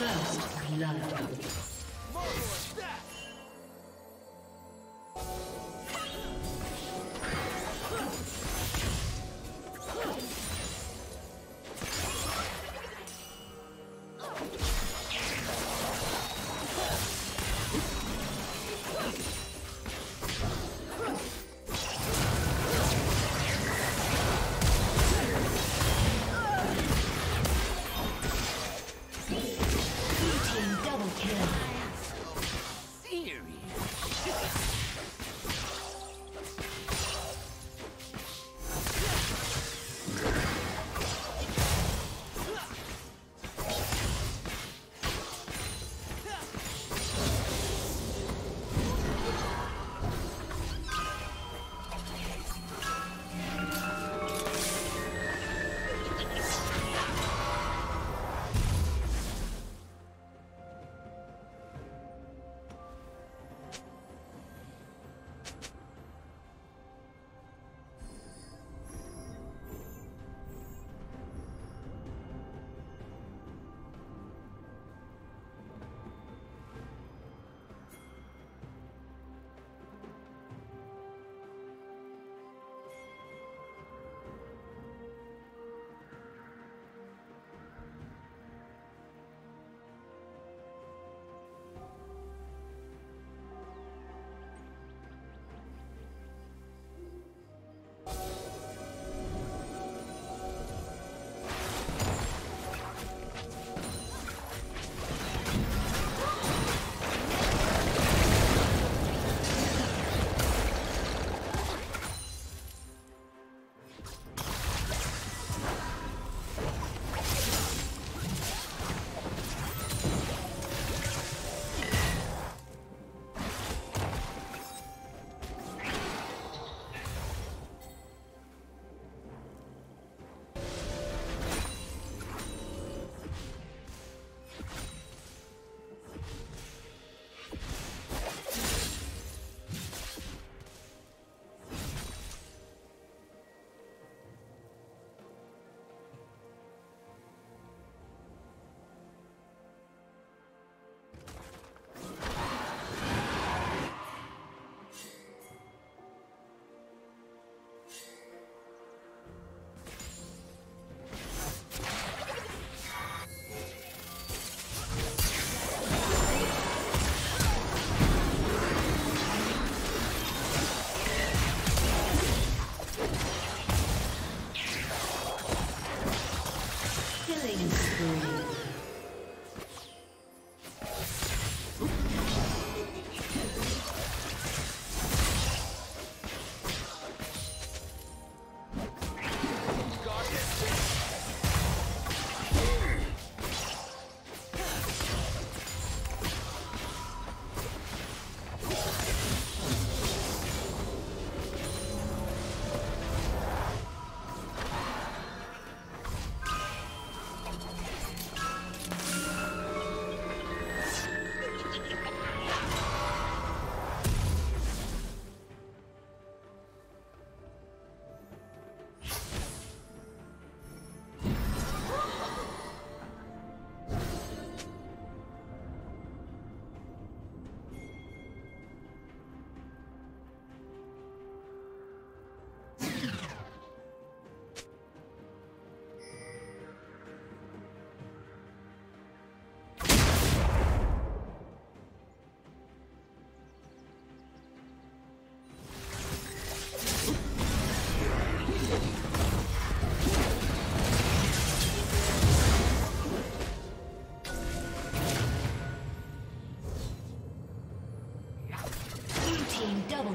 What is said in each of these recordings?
First blood.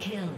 Kill.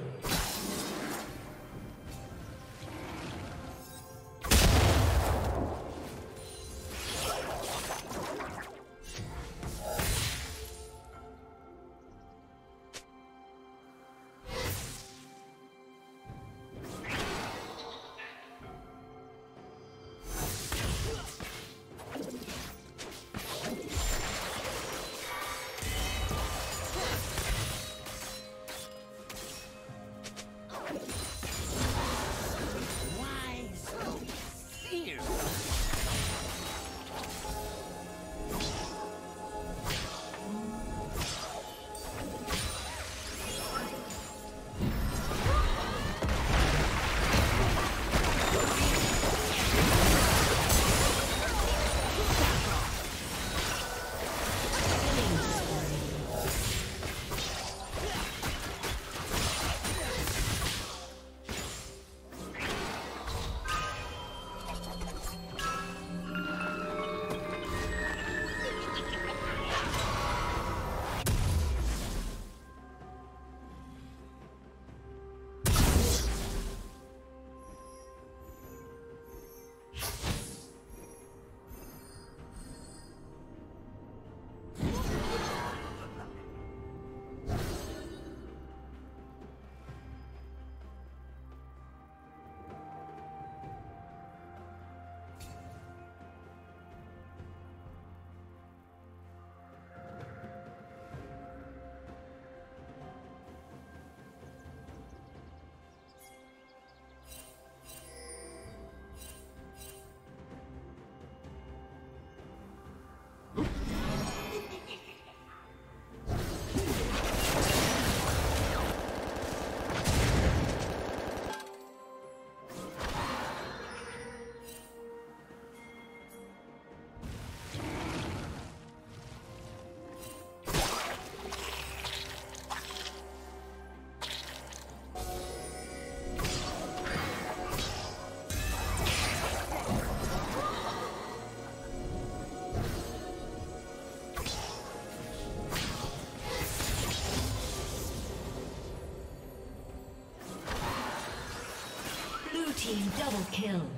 Kill.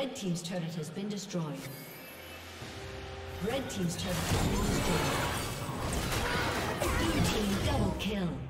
Red Team's turret has been destroyed. Red Team's turret has been destroyed. Blue Team double kill.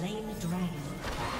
Slain the dragon.